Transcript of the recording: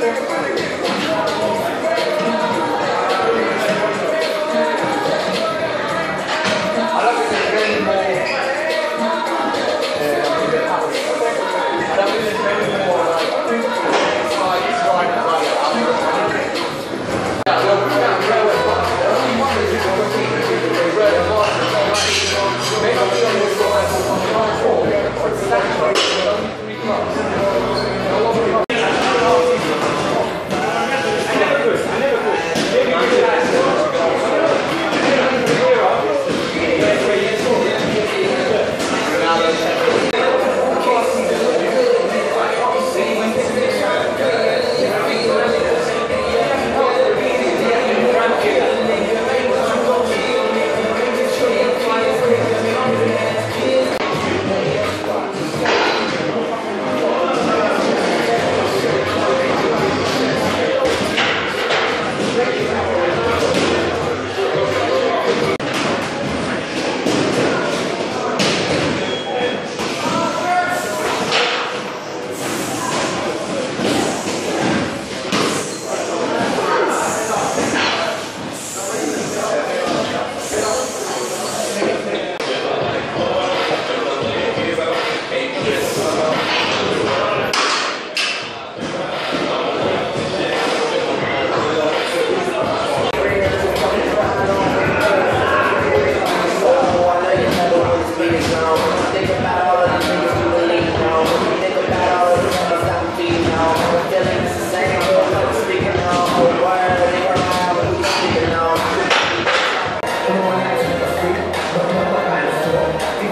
Gracias. sono un ragazzo non ho pranzo, ti.